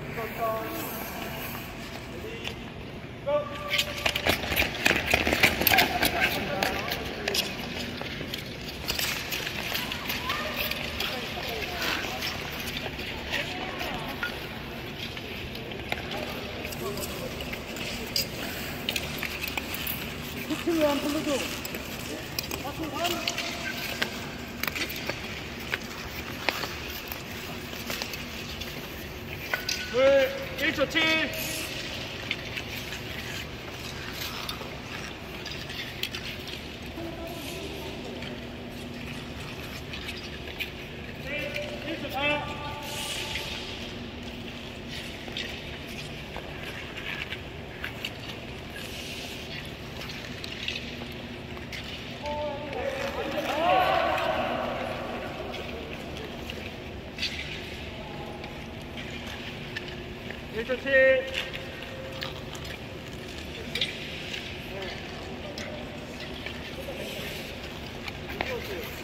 Come on, come on, come on. Good. Get your 1초 7 1초 7